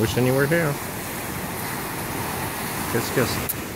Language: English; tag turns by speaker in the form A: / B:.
A: Wish anywhere here. Kiss, kiss.